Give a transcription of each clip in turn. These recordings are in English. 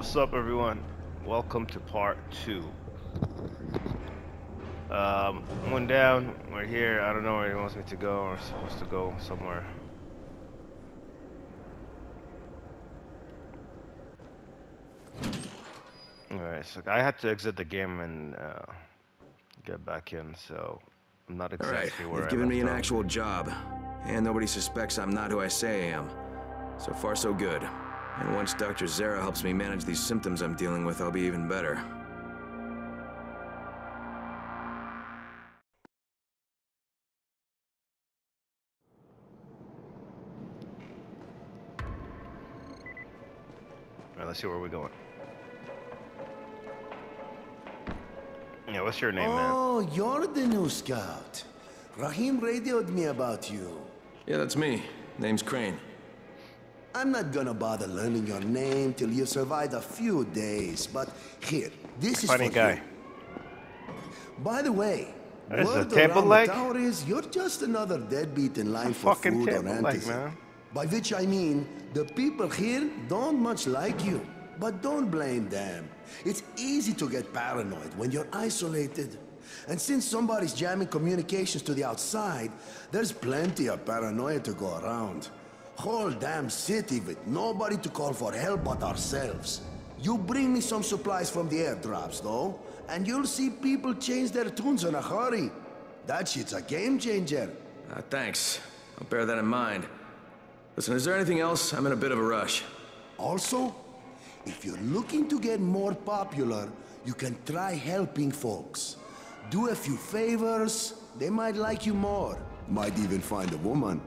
What's up, everyone? Welcome to part two. Um, one down. We're here. I don't know where he wants me to go. We're supposed to go somewhere. Alright, so I had to exit the game and uh, get back in, so I'm not All right, exactly where they've given me an actual job, and nobody suspects I'm not who I say I am. So far, so good. And once Dr. Zere helps me manage these symptoms I'm dealing with, I'll be even better. Alright, let's see where we're going. Yeah, what's your name, man? Oh, you're the new scout. Rahim radioed me about you. Yeah, that's me. Name's Crane. I'm not gonna bother learning your name till you survive a few days, but here, this is Funny guy. you. By the way, There's a word around leg? the tower is you're just another deadbeat in line for fucking food or table leg, antizin. man. By which I mean, the people here don't much like you. But don't blame them. It's easy to get paranoid when you're isolated. And since somebody's jamming communications to the outside, there's plenty of paranoia to go around. Whole damn city with nobody to call for help but ourselves. You bring me some supplies from the airdrops, though, and you'll see people change their tunes in a hurry. That shit's a game changer. Uh, thanks. I'll bear that in mind. Listen, is there anything else? I'm in a bit of a rush. Also, if you're looking to get more popular, you can try helping folks. Do a few favors, they might like you more. Might even find a woman.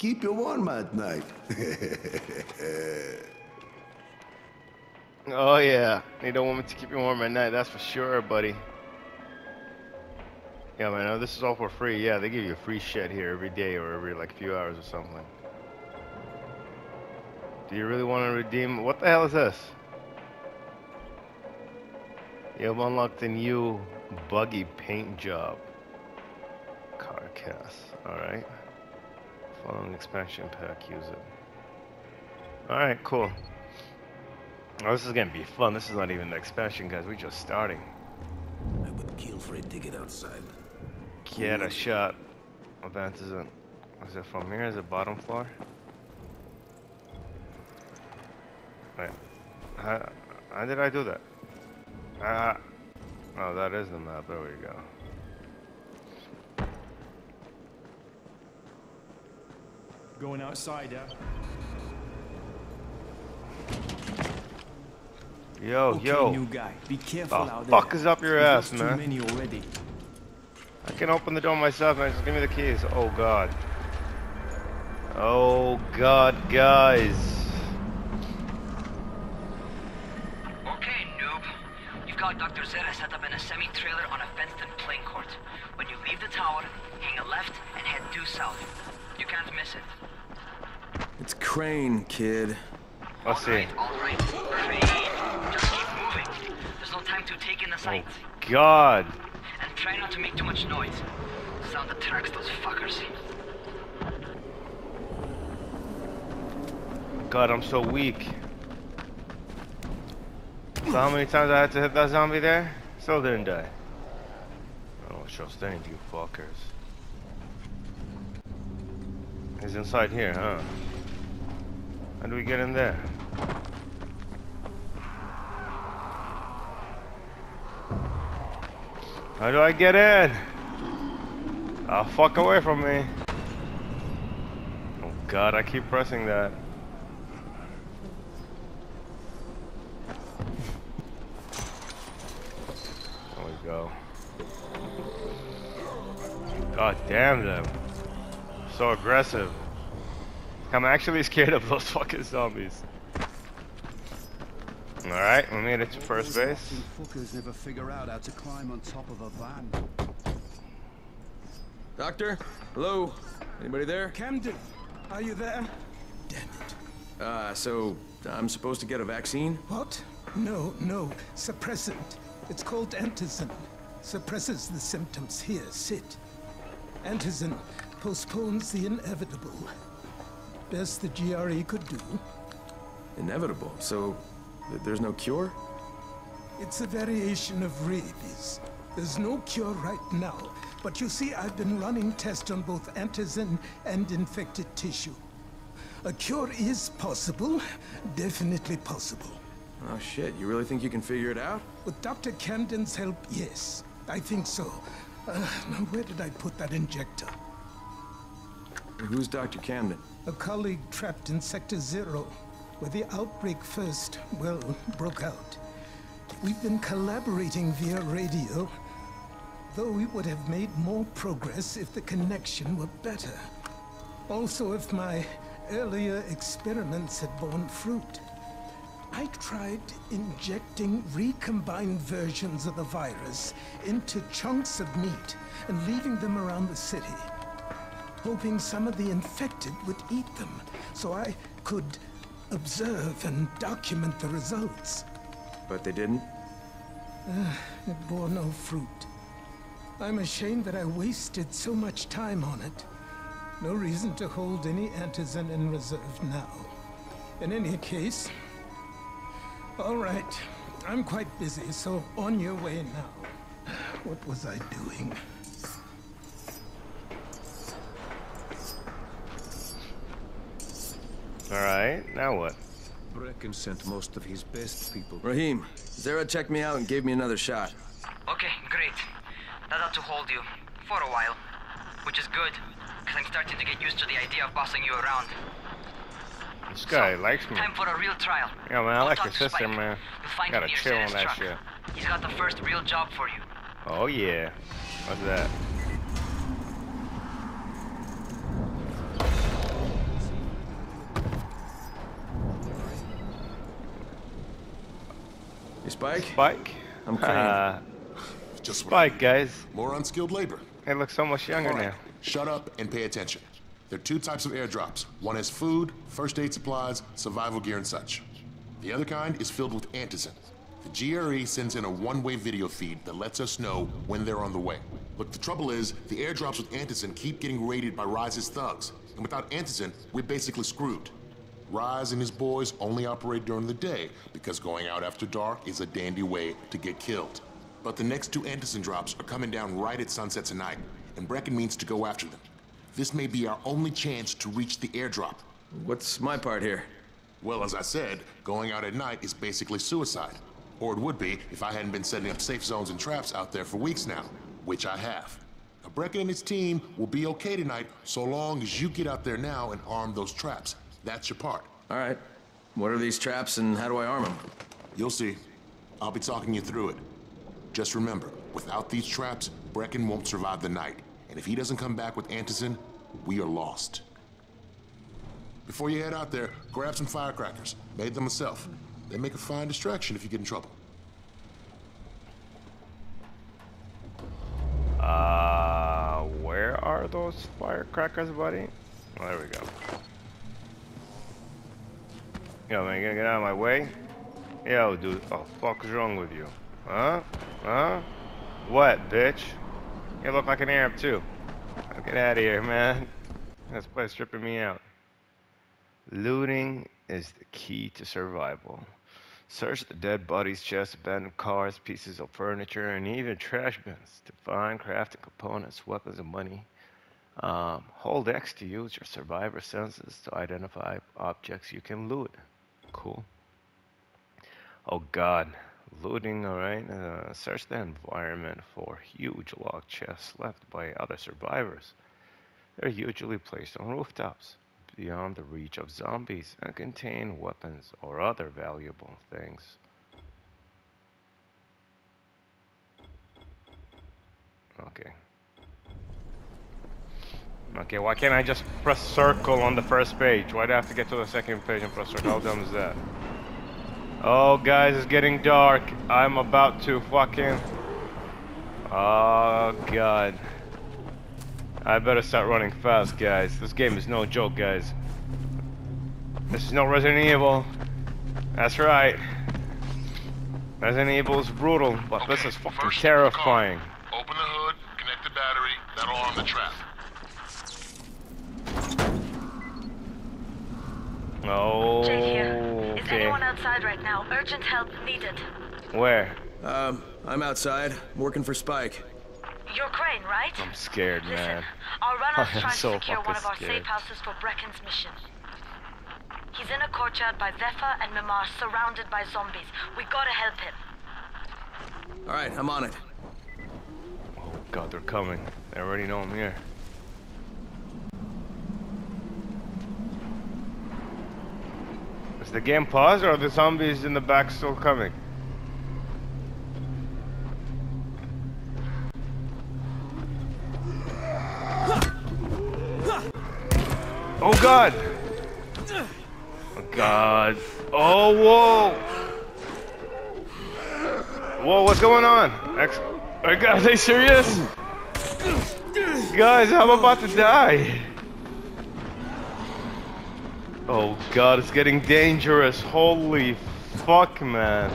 Keep you warm at night. Oh yeah, don't want me to keep you warm at night. That's for sure, buddy. Yeah, man. This is all for free. Yeah, they give you a free shit here every day or every like few hours or something. Do you really want to redeem? What the hell is this? You have unlocked a new buggy paint job. Car cast. Right. Following expansion pack, use it. All right, cool. Oh, this is gonna be fun. This is not even the expansion, guys. We're just starting. I would kill for a ticket outside. Get a shot of antizin. Is it from here? Is it bottom floor? Wait. How, how did I do that? Ah. Oh, that is the map. There we go. Going outside, yeah? Yo, okay, yo. new guy. Be careful The out fuck there. is up your We've ass, lost man? Too many already. I can open the door myself, man. Just give me the keys. Oh, God. Oh, God, guys. Okay, noob. You've got Dr. Zere set up in a semi-trailer on a fenced-in playing court. When you leave the tower, hang a left and head due south. You can't miss it. It's Crane, kid. Let's see. Alright, alright. Crane. Just keep moving. There's no time to take in the oh, sights. God. And try not to make too much noise. Sound attracts those fuckers. God, I'm so weak. So how many times I had to hit that zombie there? Still didn't die. I don't trust any of you fuckers. He's inside here, huh? How do we get in there? How do I get in? Oh, fuck away from me. Oh god, I keep pressing that. There we go. God damn them. So aggressive. I'm actually scared of those fucking zombies. Alright, we made it to first base. Fuckers never figure out how to climb on top of a van. Doctor? Hello? Anybody there? Camden, are you there? Damn it. Uh, so I'm supposed to get a vaccine? What? No, no. Suppressant. It's called antizin. Suppresses the symptoms. Here, sit. Antizin postpones the inevitable. Best the GRE could do. Inevitable. So Th- There's no cure? It's a variation of rabies. There's no cure right now, but you see, I've been running tests on both antizin and infected tissue. A cure is possible, definitely possible. Oh shit, you really think you can figure it out? With Dr. Camden's help, yes. I think so. Uh, now, where did I put that injector? Who's Dr. Camden? A colleague trapped in Sector Zero, where the outbreak first, well, broke out. We've been collaborating via radio, though we would have made more progress if the connection were better. Also, if my earlier experiments had borne fruit. I tried injecting recombined versions of the virus into chunks of meat and leaving them around the city, hoping some of the infected would eat them so I could observe and document the results. But they didn't? Ah, it bore no fruit. I'm ashamed that I wasted so much time on it. No reason to hold any antizin in reserve now. In any case, all right. I'm quite busy, so on your way now. What was I doing? Alright, now what? Brecken sent most of his best people. Rahim, Zere checked me out and gave me another shot. Okay, great. That ought to hold you. For a while. Which is good, because I'm starting to get used to the idea of bossing you around. This guy So, likes me. Time for a real trial. Yeah, man, I Go like your to sister, Spike. man. You'll find Gotta chill on that truck. shit. He's got the first real job for you. Oh yeah. What's that? Spike? Spike? I'm Crane. Uh, Just Spike, guys. More unskilled labor. He looks so much younger All right, now. shut up and pay attention. There are two types of airdrops. One has food, first aid supplies, survival gear, and such. The other kind is filled with antizin. The GRE sends in a one-way video feed that lets us know when they're on the way. Look, the trouble is, the airdrops with antizin keep getting raided by Rais's thugs. And without antizin, we're basically screwed. Rais and his boys only operate during the day because going out after dark is a dandy way to get killed. But the next two antizin drops are coming down right at sunset tonight, and Brecken means to go after them. This may be our only chance to reach the airdrop. What's my part here? Well, as I said, going out at night is basically suicide. Or it would be if I hadn't been setting up safe zones and traps out there for weeks now, which I have. Now, Brecken and his team will be okay tonight so long as you get out there now and arm those traps. That's your part. All right. What are these traps and how do I arm them? You'll see. I'll be talking you through it. Just remember, without these traps, Brecken won't survive the night. And if he doesn't come back with Antizin, we are lost. Before you head out there, grab some firecrackers. Made them myself. They make a fine distraction if you get in trouble. Uh, where are those firecrackers, buddy? Oh, there we go. Yo, man, you gonna get out of my way? Yo, dude, fuck is wrong with you? Huh? Huh? What, bitch? You look like an Arab, too. Get out of here, man. This place stripping me out. Looting is the key to survival. Search the dead bodies, chests, abandoned cars, pieces of furniture, and even trash bins to find crafting components, weapons, and money. Um, hold X to use your survivor senses to identify objects you can loot. Cool. Oh god, looting, alright. Uh, search the environment for huge log chests left by other survivors. They're usually placed on rooftops, beyond the reach of zombies, and contain weapons or other valuable things. Okay. Okay, why can't I just press circle on the first page? Why do I have to get to the second page and press circle? How dumb is that? Oh, guys, it's getting dark. I'm about to fucking... Oh, God. I better start running fast, guys. This game is no joke, guys. This is no Resident Evil. That's right. Resident Evil is brutal, but this is fucking terrifying. Open the hood, connect the battery, that'll arm the trap. Oh, Jade here. Is okay. anyone outside right now. Urgent help needed. Where? Um, I'm outside, working for Spike. You're Crane, right? I'm scared, Listen, man. our runner's I'm trying so to secure one of our scared. safe houses for Brecken's mission. He's in a courtyard by Vefa and Mimar, surrounded by zombies. We gotta help him. All right, I'm on it. Oh god, they're coming. They already know I'm here. Is the game paused or are the zombies in the back still coming? Oh god! Oh god. Oh whoa! Whoa, what's going on? Ex are, are they serious? Guys, I'm about to die. Oh god, it's getting dangerous. Holy fuck, man.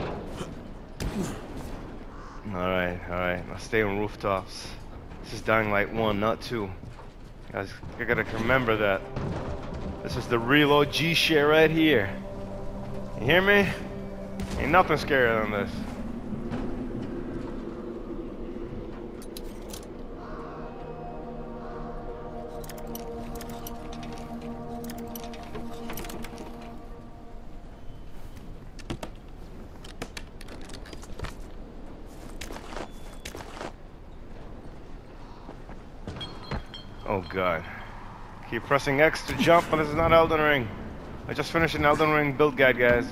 Alright, alright. Now stay on rooftops. This is Dying Light 1, not 2. Guys, I gotta remember that. This is the real OG shit right here. You hear me? Ain't nothing scarier than this. Oh god. Keep pressing X to jump, but this is not Elden Ring. I just finished an Elden Ring build guide, guys.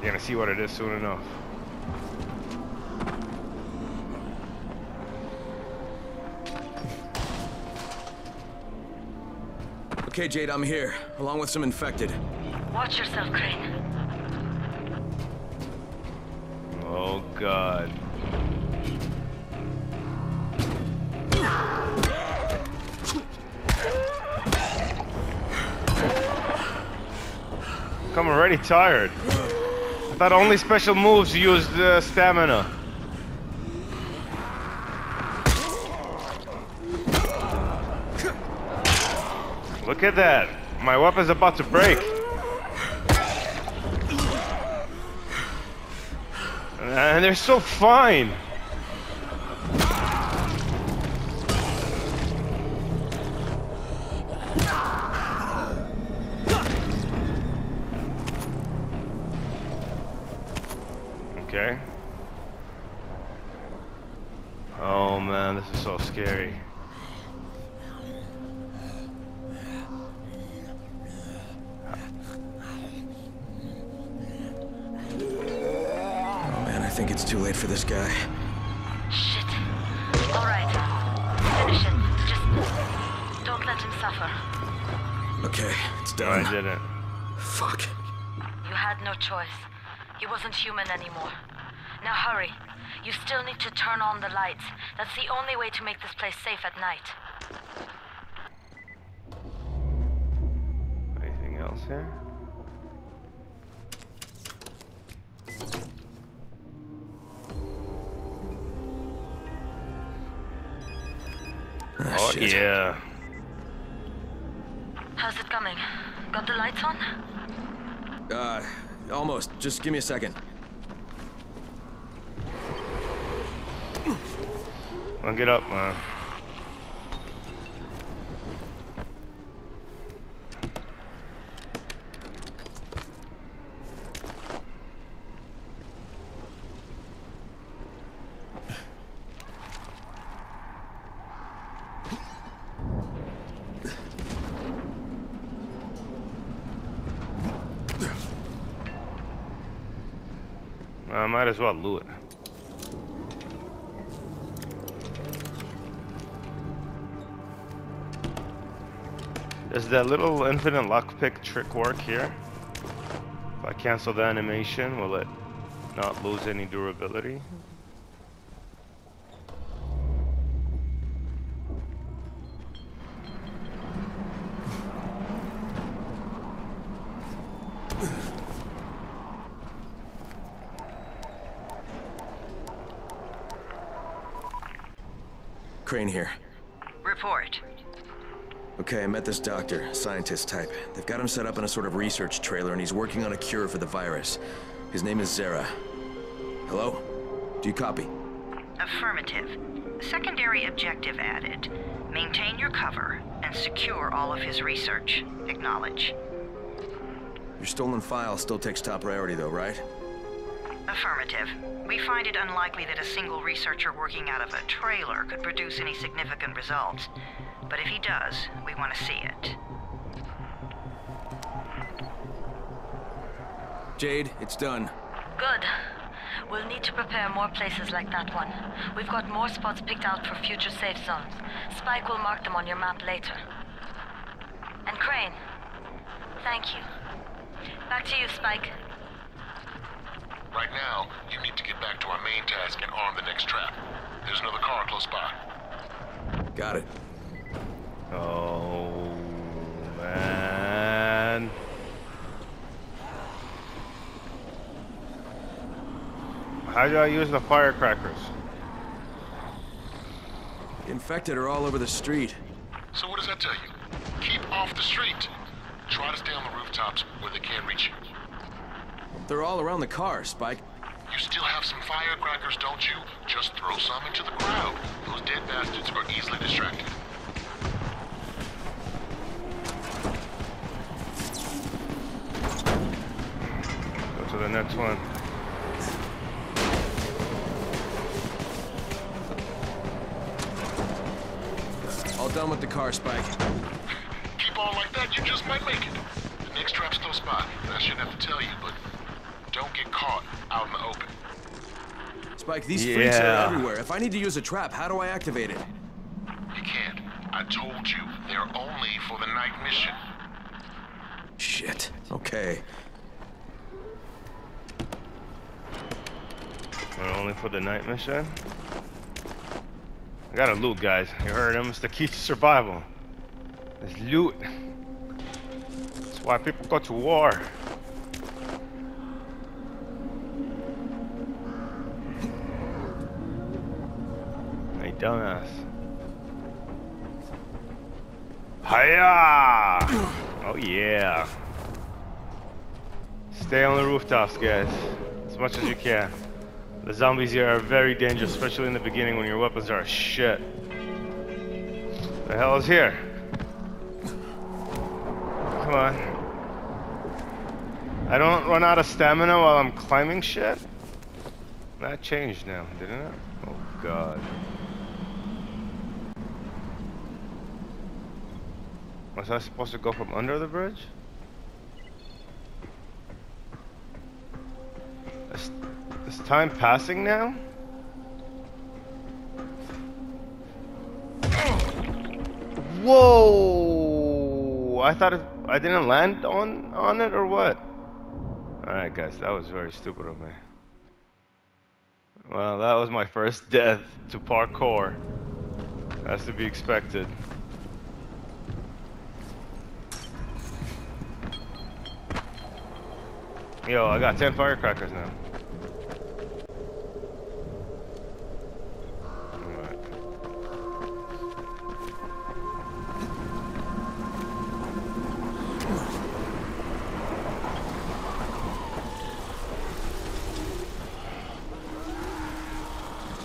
You're gonna see what it is soon enough. Okay, Jade, I'm here, along with some infected. Watch yourself, Crane. Oh god. I'm already tired. I thought only special moves used uh, stamina. Look at that. My weapon's about to break. And they're so fine. The lights. That's the only way to make this place safe at night. Anything else here? Ah, Oh yeah. How's it coming? Got the lights on? Uh, almost. Just give me a second. Well, get up, man. I might as well loot it. Does that little infinite lockpick trick work here? If I cancel the animation, will it not lose any durability? Crane here. Report. Okay, I met this doctor, scientist type. They've got him set up in a sort of research trailer, and he's working on a cure for the virus. His name is Zere. Hello? Do you copy? Affirmative. Secondary objective added. Maintain your cover and secure all of his research. Acknowledge. Your stolen file still takes top priority, though, right? Affirmative. We find it unlikely that a single researcher working out of a trailer could produce any significant results. But if he does, we want to see it. Jade, it's done. Good. We'll need to prepare more places like that one. We've got more spots picked out for future safe zones. Spike will mark them on your map later. And Crane, thank you. Back to you, Spike. Right now, you need to get back to our main task and arm the next trap. There's another car close by. Got it. Oh, man. How do I use the firecrackers? The infected are all over the street. So what does that tell you? Keep off the street. Try to stay on the rooftops where they can't reach you. They're all around the car, Spike. You still have some firecrackers, don't you? Just throw some into the crowd. Those dead bastards are easily distracted. Go to the next one. All done with the car, Spike. Keep on like that, you just might make it. The next trap's close by. I shouldn't have to tell you, but don't get caught out in the open. Spike, these freaks are everywhere. If I need to use a trap, how do I activate it? You can't. I told you, they're only for the night mission. Shit. Okay. Only for the night mission. I gotta loot, guys. You heard him. It's the key to survival. It's loot. That's why people go to war. Hey, dumbass. Hiya! Oh yeah. Stay on the rooftops, guys. As much as you can. The zombies here are very dangerous, especially in the beginning when your weapons are shit. The hell is here? Come on. I don't run out of stamina while I'm climbing shit? That changed now, didn't it? Oh god. Was I supposed to go from under the bridge? Time passing now? Whoa! I thought it, I didn't land on on it or what? All right, guys, that was very stupid of me. Well, that was my first death to parkour. That's to be expected. Yo, I got 10 firecrackers now.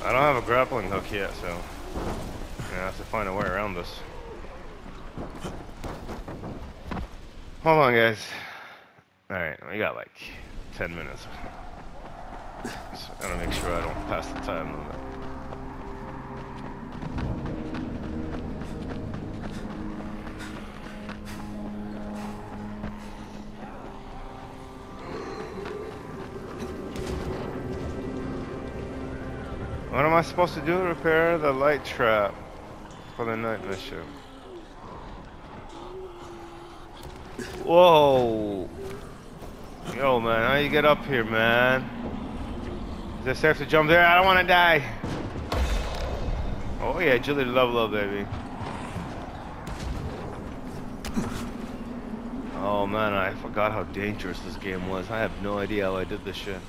I don't have a grappling hook yet, so I have to find a way around this. Hold on, guys. Alright, we got like 10 minutes. So I gotta make sure I don't pass the time limit. I supposed to do? Repair the light trap for the night mission. Whoa! Yo, man, how you get up here, man? Is it safe to jump there? I don't want to die. Oh yeah, agility level up, baby. Oh man, I forgot how dangerous this game was. I have no idea how I did this shit.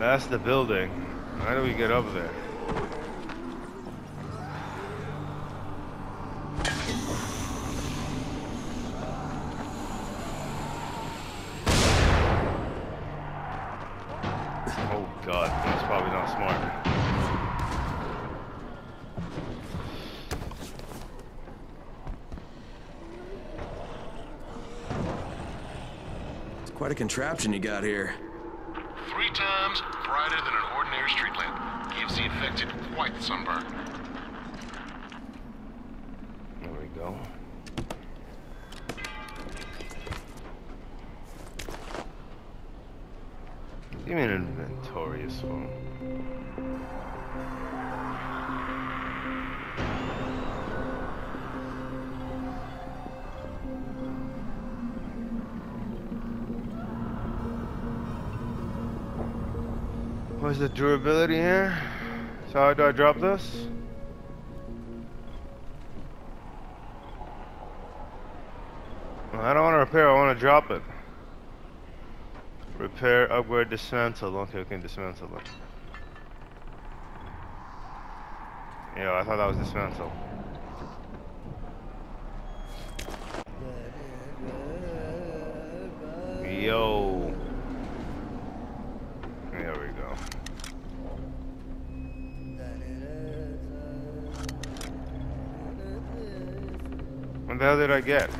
That's the building. How do we get up there? Oh god, that's probably not smart. It's quite a contraption you got here. Three times brighter than an ordinary street lamp. Gives the infected quite the sunburn. There we go. Give me an inventory phone. What's the durability here? So how do I drop this? I don't want to repair, I want to drop it. Repair, upgrade, dismantle. Okay, we can dismantle it. Yeah, I thought that was dismantle. The hell did I get?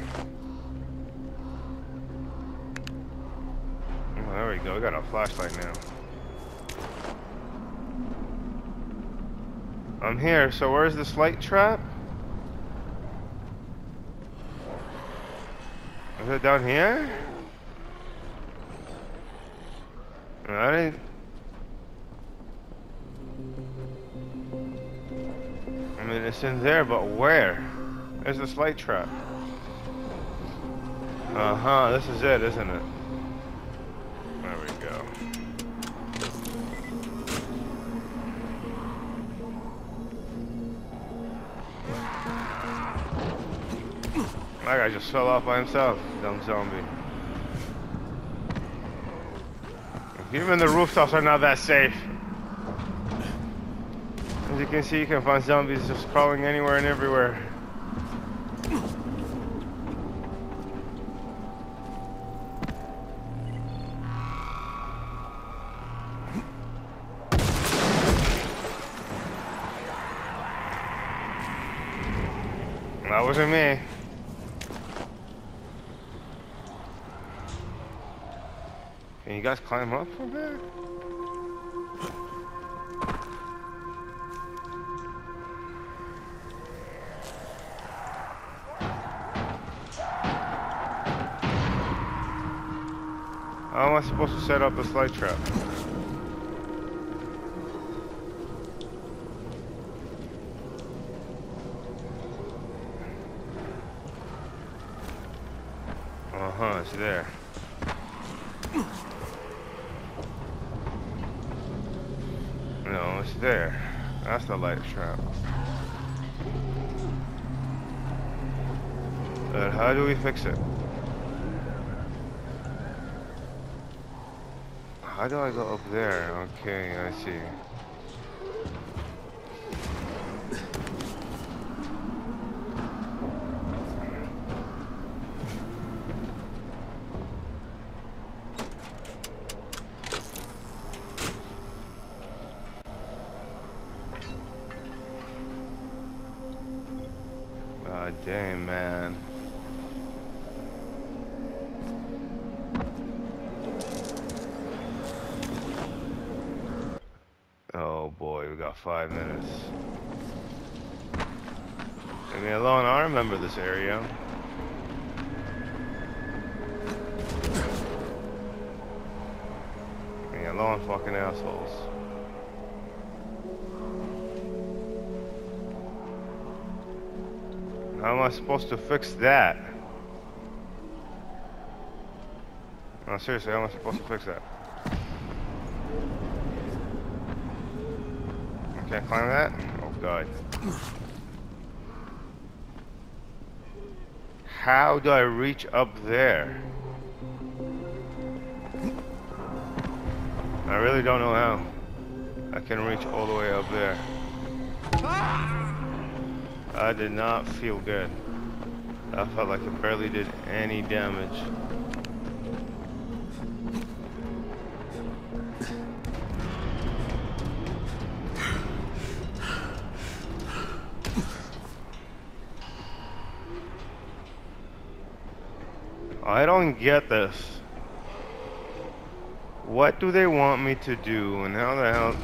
Oh, there we go. We got a flashlight now. I'm here, so where's this light trap? Is it down here? I didn't... I mean, it's in there, but where? There's this light trap. Uh-huh, this is it, isn't it? There we go. That guy just fell off by himself, dumb zombie. Even the rooftops are not that safe. As you can see, you can find zombies just crawling anywhere and everywhere. Wasn't me. Can you guys climb up from there? How am I supposed to set up a slide trap? There. No, it's there. That's the light trap. But how do we fix it? How do I go up there? Okay, I see. Damn, man. Oh boy, we got five minutes. Leave me alone, I remember this area. Leave me alone, fucking assholes. How am I supposed to fix that? No, seriously, how am I supposed to fix that? Can't climb that? Oh god. How do I reach up there? I really don't know how. I can reach all the way up there. Ah! I did not feel good. I felt like it barely did any damage. I don't get this. What do they want me to do and how the hell...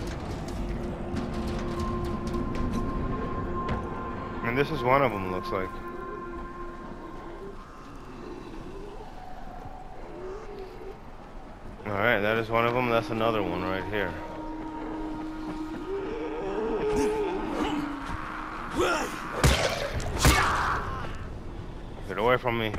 This is one of them, looks like. Alright, that is one of them. That's another one right here. Get away from me.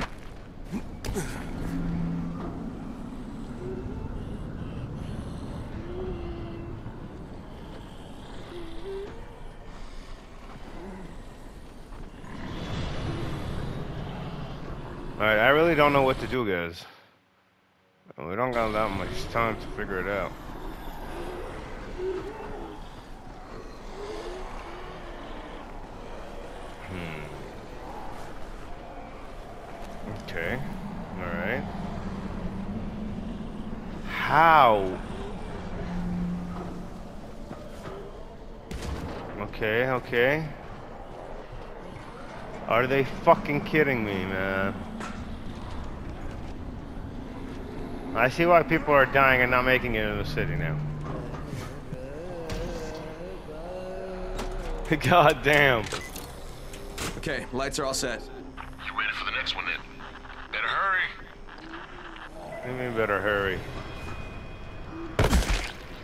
Alright, I really don't know what to do, guys. We don't got that much time to figure it out. Hmm. Okay. Alright. How? Okay, okay. Are they fucking kidding me, man? I see why people are dying and not making it in the city now. God damn. Okay, lights are all set. You ready for the next one then? Better hurry. You mean better hurry.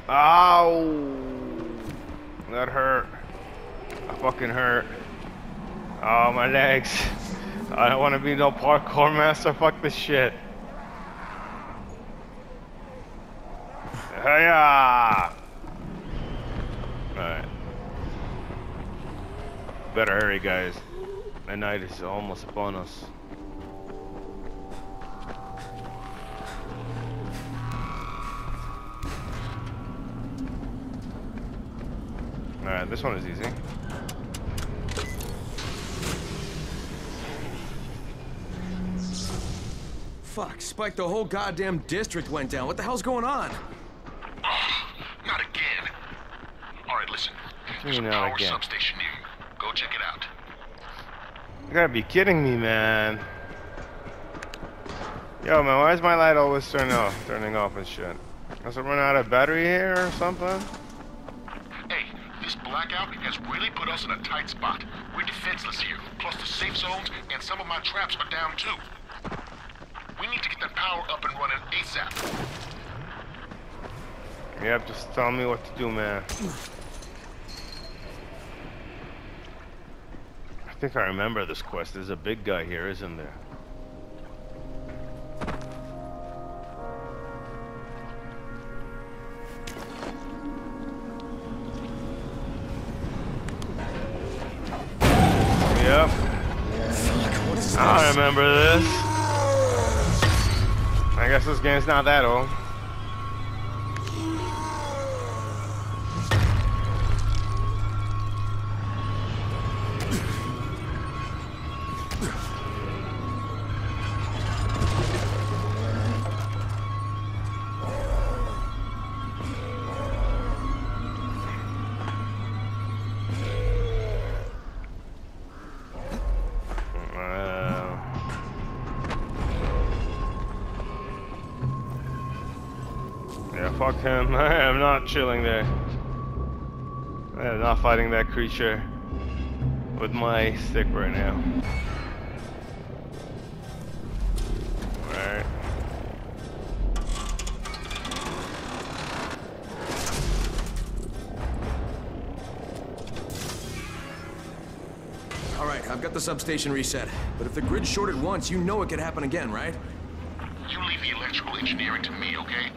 Ow! That hurt. I fucking hurt. Oh, my legs. I don't want to be no parkour master. Fuck this shit. Hiya! Alright. Better hurry, guys. The night is almost upon us. Alright, this one is easy. Fuck, Spike, the whole goddamn district went down. What the hell's going on? Not again. All right, There's a not power again? substation near you. Go check it out. You gotta be kidding me, man. Yo, man, why is my light always turning off, turning off and shit? Does it run out of battery here or something? Hey, this blackout has really put us in a tight spot. We're defenseless here. Plus the safe zones and some of my traps are down too. We need to get that power up and running ASAP. Yep, just tell me what to do, man. Think I remember this quest. There's a big guy here, isn't there? Yep. I remember this. I guess this game's not that old. Fuck him. I am not chilling there. I am not fighting that creature with my stick right now. Alright. All right, I've got the substation reset. But if the grid shorted once, you know it could happen again, right? You leave the electrical engineering to me, okay?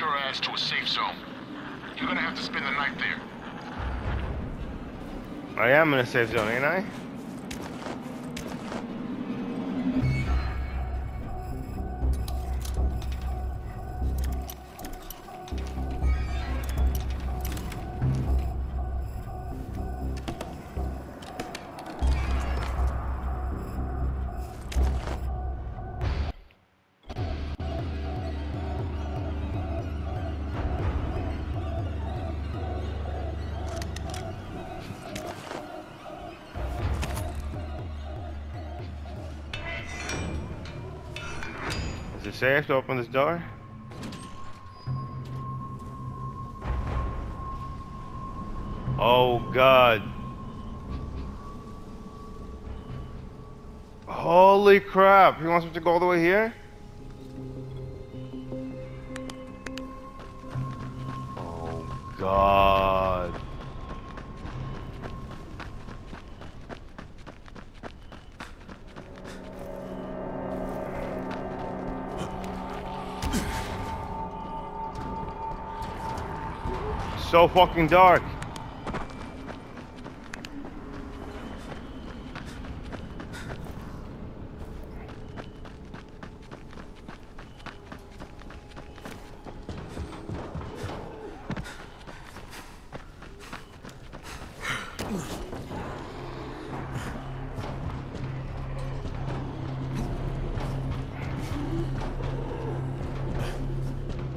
Your ass to a safe zone. You're gonna have to spend the night there. I am in a safe zone, ain't I? It safe to open this door? Oh god. Holy crap, he wants me to go all the way here? Oh god. So fucking dark.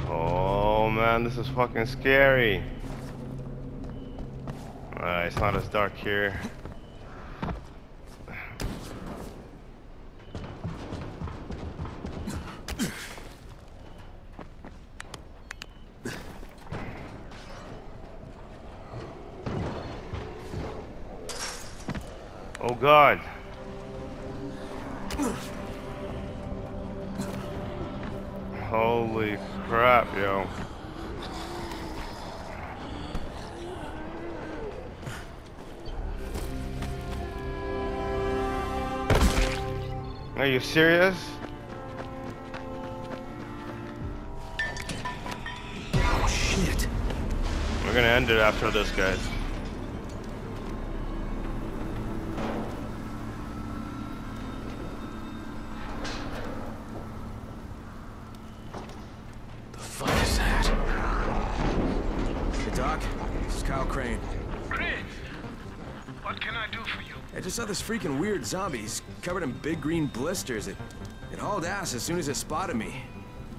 Oh man, this is fucking scary. It's not as dark here. We're gonna end it after this, guys. The fuck is that? Hey, Doc. This is Kyle Crane. Crane, what can I do for you? I just saw this freaking weird zombie. He's covered in big green blisters. It, it hauled ass as soon as it spotted me.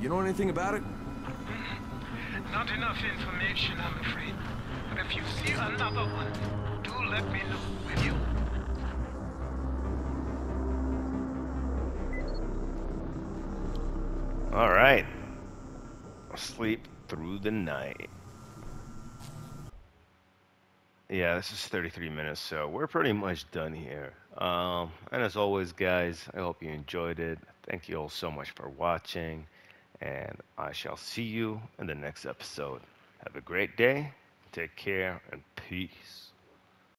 You know anything about it? Not enough information, I'm afraid. Another one, do let me know, will you? All right. Sleep through the night. Yeah, this is 33 minutes, so we're pretty much done here. Um, and as always, guys, I hope you enjoyed it. Thank you all so much for watching, and I shall see you in the next episode. Have a great day, take care, and peace.